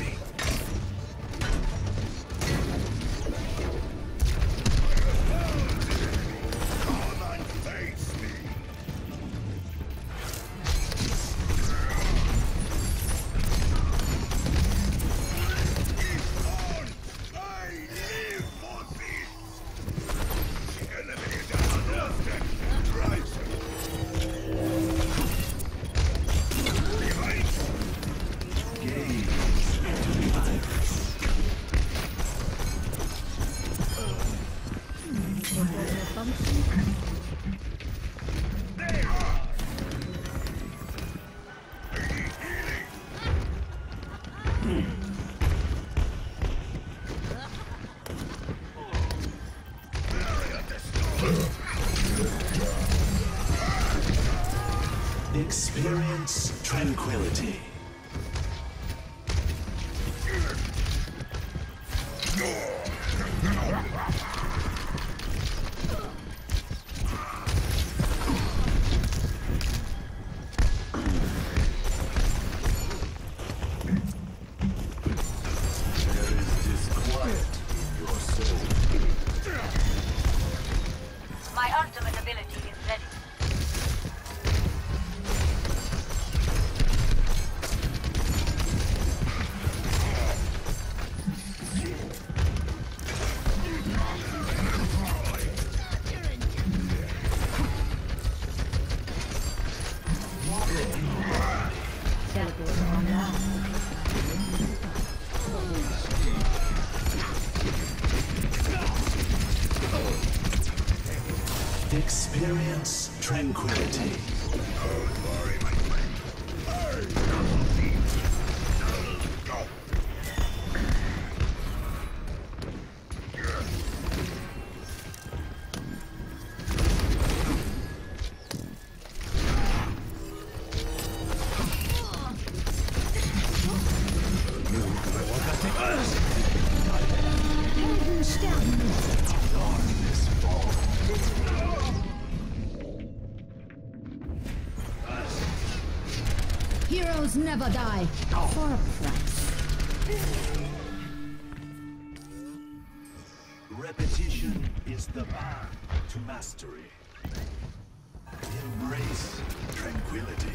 waiting. Soul. My ultimate ability is ready. Experience tranquility. Heroes never die. For a price. Repetition is the path to mastery. Embrace tranquility.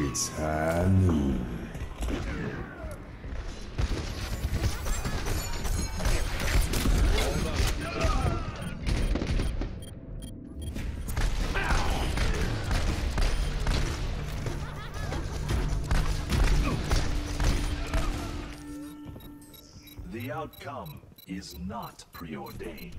It's high noon. The outcome is not preordained.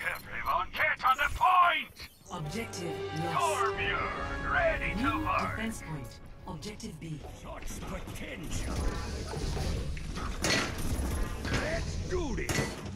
Everyone get on the point! Objective lost. Torbjörn, ready to New defense point. Objective B. Such potential! Let's do this!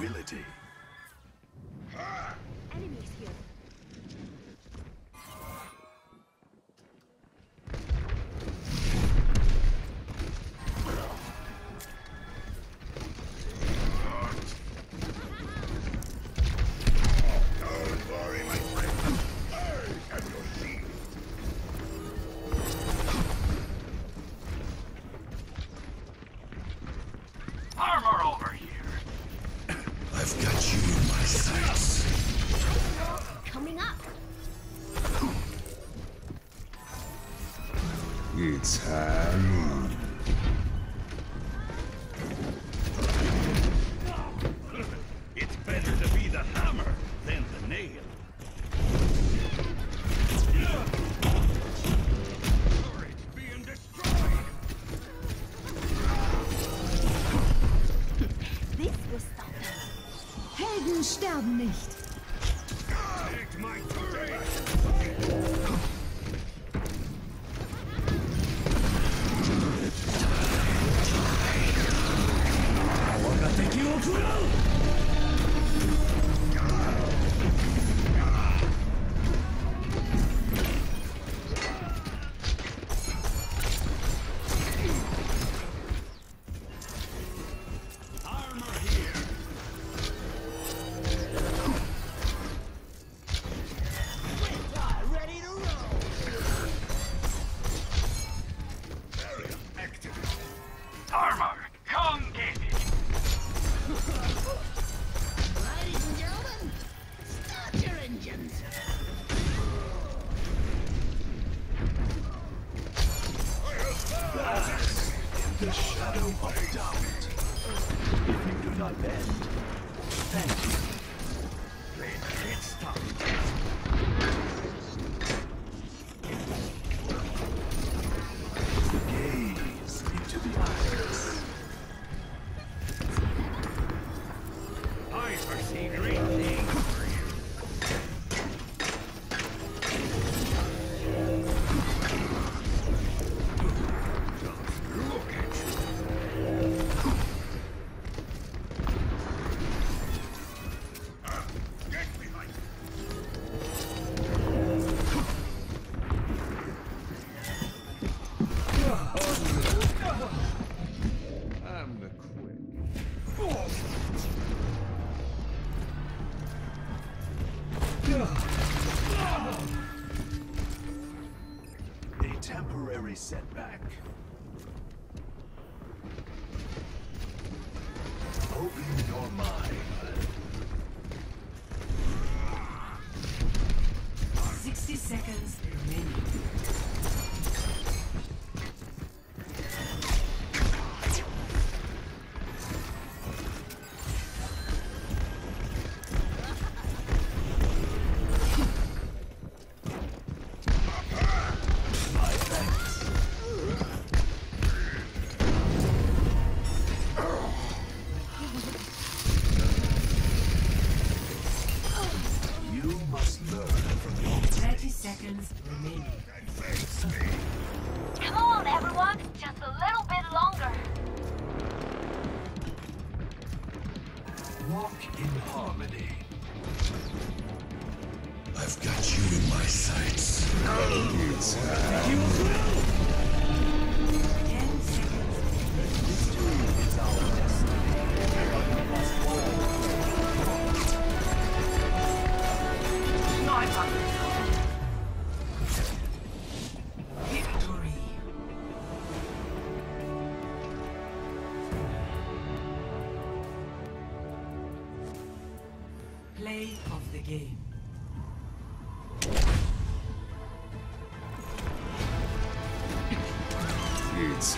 tranquility. It's hanging. Better to be the hammer than the nail. Helden sterben nicht. Take my Shadow of doubt. If you do not bend, thank you. It, it setback. in harmony. I've got you in my sights. Oh, It's